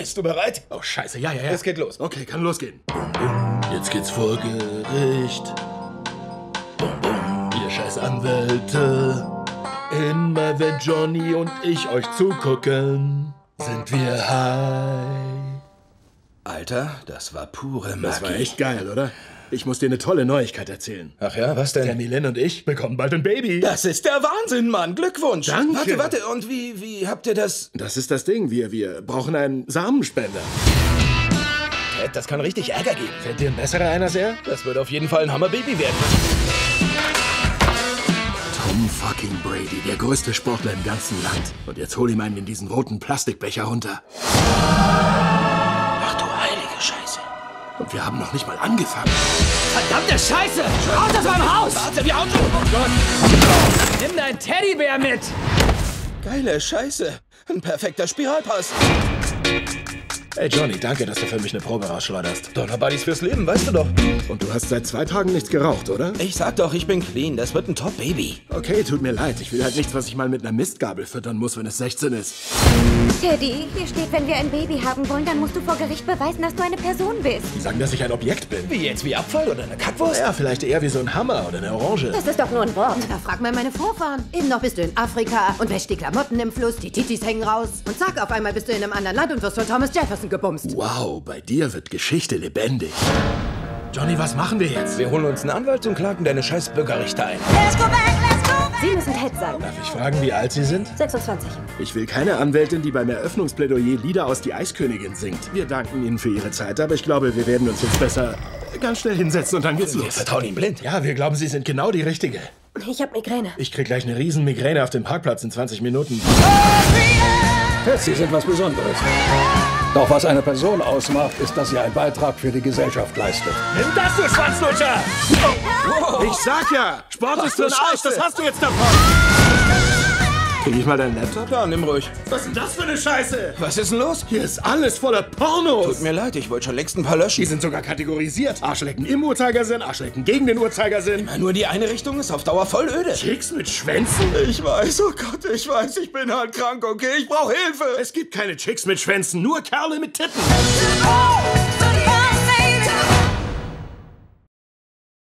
Bist du bereit? Oh, scheiße, ja, ja, ja. Es geht los. Okay, kann losgehen. Jetzt geht's vor Gericht. Bum, bum, ihr scheiß Anwälte. Immer wenn Johnny und ich euch zugucken, sind wir high. Alter, das war pure Magie. Das war echt geil, oder? Ich muss dir eine tolle Neuigkeit erzählen. Ach ja, was denn? Milen und ich bekommen bald ein Baby. Das ist der Wahnsinn, Mann. Glückwunsch. Danke. Warte, warte. Und wie, wie habt ihr das? Das ist das Ding. Wir, wir brauchen einen Samenspender. Ted, das kann richtig Ärger geben. Fällt dir ein besserer ein als er? Das wird auf jeden Fall ein Hammerbaby werden. Tom fucking Brady, der größte Sportler im ganzen Land. Und jetzt hol ihm einen in diesen roten Plastikbecher runter. Und wir haben noch nicht mal angefangen. Verdammte Scheiße! Raus aus meinem Haus! Warte, wie Auto. Nimm deinen Teddybär mit! Geile Scheiße. Ein perfekter Spiralpass. Hey Johnny, danke, dass du für mich eine Probe rausschleuderst. Donnerbuddies fürs Leben, weißt du doch. Und du hast seit zwei Tagen nichts geraucht, oder? Ich sag doch, ich bin clean. Das wird ein Top-Baby. Okay, tut mir leid. Ich will halt nichts, was ich mal mit einer Mistgabel füttern muss, wenn es 16 ist. Teddy, hier steht, wenn wir ein Baby haben wollen, dann musst du vor Gericht beweisen, dass du eine Person bist. Die sagen, dass ich ein Objekt bin. Wie jetzt, wie Abfall oder eine Kackwurst? Ja, vielleicht eher wie so ein Hammer oder eine Orange. Das ist doch nur ein Wort. Da frag mal meine Vorfahren. Eben noch bist du in Afrika und wäschst die Klamotten im Fluss, die Titis hängen raus. Und zack, auf einmal bist du in einem anderen Land und wirst von Thomas Jefferson gebumst. Wow, bei dir wird Geschichte lebendig. Johnny, was machen wir jetzt? Wir holen uns einen Anwalt und klagen deine scheiß Bürgerrichter ein. Sie müssen Ted sein. Darf ich fragen, wie alt Sie sind? 26. Ich will keine Anwältin, die beim Eröffnungsplädoyer Lieder aus Die Eiskönigin singt. Wir danken Ihnen für Ihre Zeit, aber ich glaube, wir werden uns jetzt besser ganz schnell hinsetzen und dann geht's Wir los. vertrauen ihm blind. Ja, wir glauben, Sie sind genau die Richtige. Ich habe Migräne. Ich krieg gleich eine riesen Migräne auf dem Parkplatz in 20 Minuten. Sie sind was Besonderes. Doch was eine Person ausmacht, ist, dass sie einen Beitrag für die Gesellschaft leistet. Nimm das, du Schwanzlutscher! Ich sag ja, Sport ist für'n Arsch, das hast du jetzt davon! Krieg ich mal deinen Laptop? Ja, nimm ruhig. Was ist denn das für eine Scheiße? Was ist denn los? Hier ist alles voller Pornos! Tut mir leid, ich wollte schon längst ein paar Die löschen. sind sogar kategorisiert. Arschlecken im Uhrzeigersinn, Arschlecken gegen den Uhrzeigersinn. Nur die eine Richtung ist auf Dauer voll öde. Chicks mit Schwänzen? Ich weiß, oh Gott, ich weiß, ich bin halt krank, okay? Ich brauche Hilfe. Es gibt keine Chicks mit Schwänzen, nur Kerle mit Titten. Oh!